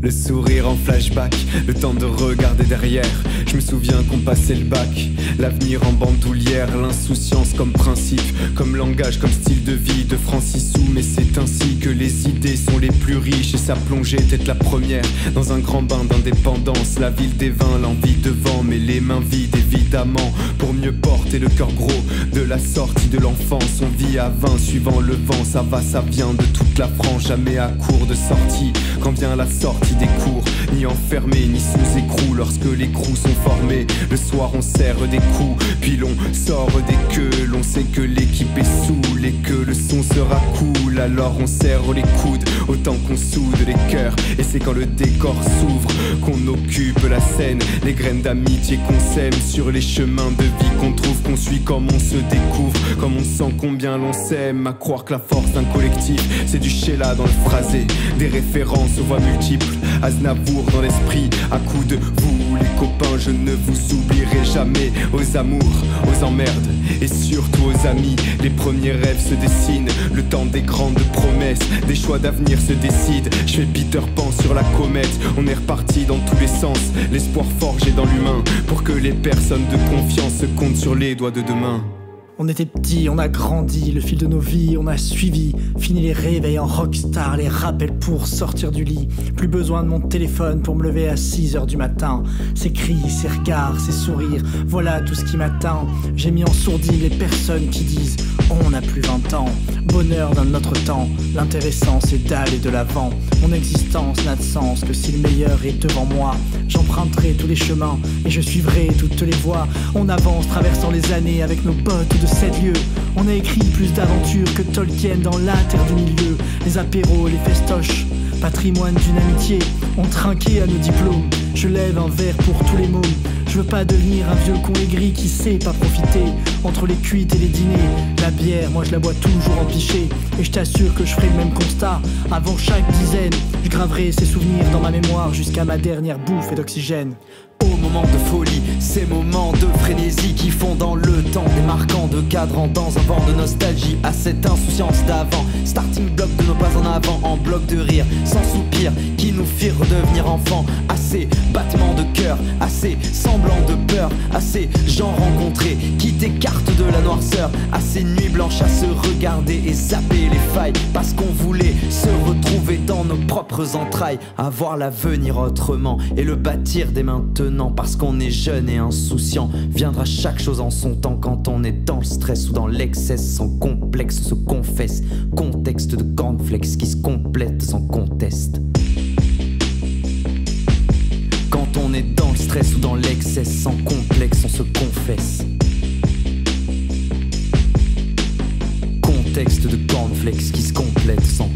Le sourire en flashback, le temps de regarder derrière. Je me souviens qu'on passait le bac, l'avenir en bandoulière, l'insouciance comme principe, comme langage, comme style de vie de Francis Sou. Mais c'est ainsi que les idées sont les plus riches et sa plongée était la première dans un grand bain d'indépendance. La ville des vins, l'envie devant, mais les mains vides évidemment pour mieux porter le cœur gros de la sortie de l'enfance. On vit à 20 suivant le vent, ça va, ça vient de la France, jamais à court de sortie. Quand vient la sortie des cours, ni enfermé, ni sous écrou. Lorsque les crews sont formés, le soir on serre des coups, puis l'on sort des queues. L'on sait que l'équipe est saoule et que le son sera cool. Alors on serre les coudes, autant qu'on soude les cœurs. Et c'est quand le décor s'ouvre qu'on occupe la scène. Les graines d'amitié qu'on sème sur les chemins de vie qu'on trouve, qu'on suit comme on se découvre, comme on sent combien l'on s'aime. À croire que la force d'un collectif, c'est du là dans le phrasé, des références aux voix multiples. Aznavour dans l'esprit, à coup de vous, les copains, je ne vous oublierai jamais. Aux amours, aux emmerdes et surtout aux amis. Les premiers rêves se dessinent, le temps des grandes promesses, des choix d'avenir se décident. Je fais Peter Pan sur la comète, on est reparti dans tous les sens. L'espoir forgé dans l'humain pour que les personnes de confiance comptent sur les doigts de demain. On était petits, on a grandi, le fil de nos vies, on a suivi. Fini les réveils en rockstar, les rappels pour sortir du lit. Plus besoin de mon téléphone pour me lever à 6 heures du matin. Ces cris, ces regards, ces sourires, voilà tout ce qui m'atteint. J'ai mis en sourdine les personnes qui disent on n'a plus 20 ans. Bonheur d'un autre temps, l'intéressant c'est d'aller de l'avant. Mon existence n'a de sens que si le meilleur est devant moi. J'emprunterai tous les chemins et je suivrai toutes les voies. On avance traversant les années avec nos bottes de On a écrit plus d'aventures que Tolkien dans la terre du milieu. Les apéros, les festoches, patrimoine d'une amitié, ont trinqué à nos diplômes. Je lève un verre pour tous les mômes. Je veux pas devenir un vieux con aigri qui sait pas profiter entre les cuites et les dîners. La bière, moi je la bois toujours en pichet. Et je t'assure que je ferai le même constat. Avant chaque dizaine, je graverai ces souvenirs dans ma mémoire jusqu'à ma dernière bouffe et d'oxygène. Au moment de folie, ces moments de frénésie qui font dans le temps, démarquant de cadrans dans un vent de nostalgie à cette insouciance d'avant. Starting block de nos pas en avant, en bloc de rire, sans soupir, qui nous firent redevenir enfants. Assez battements de cœur, assez semblants de peur, assez gens rencontrés qui t'écartent de la noirceur, assez nuits blanches à se regarder et zapper les failles, parce qu'on voulait se retrouver dans nos propres entrailles, avoir l'avenir autrement et le bâtir dès maintenant parce qu'on est jeune et insouciant. Viendra chaque chose en son temps quand on est dans le stress ou dans l'excès sans complexe se confesse. Contexte de cornflex qui se complète sans conteste. Quand on est dans le stress ou dans l'excès sans complexe, on se confesse. Contexte de cornflex qui se complète sans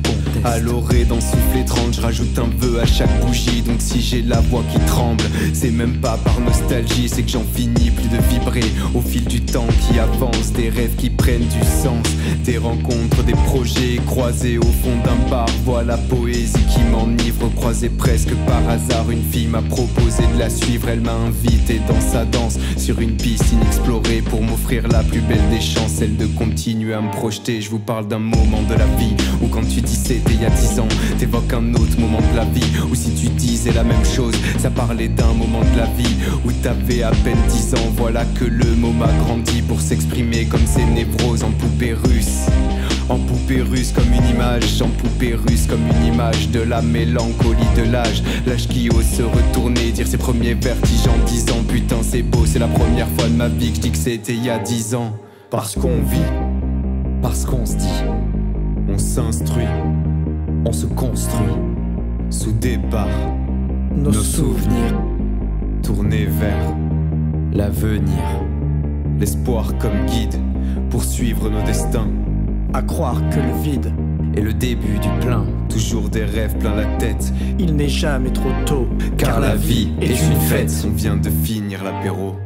à l'orée dans souffle étrange, rajoute un vœu à chaque bougie. Donc si j'ai la voix qui tremble, c'est même pas par nostalgie, c'est que j'en finis plus de vibrer au fil du temps qui avance, des rêves qui prennent du sens, des rencontres, des projets croisés au fond d'un bar. Voilà poésie qui m'enivre, croisée presque par hasard. Une fille m'a proposé de la suivre, elle m'a invité dans sa danse sur une piste inexplorée pour m'offrir la plus belle des chances, celle de continuer à me projeter. Je vous parle d'un moment de la vie où quand tu dis c'était il y a dix ans. T'évoques un autre moment de la vie, ou si tu disais la même chose, ça parlait d'un moment de la vie où t'avais à peine dix ans. Voilà que le mot m'a grandi pour s'exprimer comme ses névroses en poupée russe. En poupée russe comme une image, en poupée russe comme une image de la mélancolie de l'âge. L'âge qui ose se retourner, dire ses premiers vertiges en dix ans. Putain, c'est beau, c'est la première fois de ma vie que je dis que c'était il y a dix ans. Parce qu'on vit, parce qu'on se dit, on s'instruit on se construit sous départ nos, souvenirs tournés vers l'avenir, l'espoir comme guide pour suivre nos destins. À croire que le vide est le début du plein, toujours des rêves plein la tête. Il n'est jamais trop tôt, car, la vie est, une fête. On vient de finir l'apéro.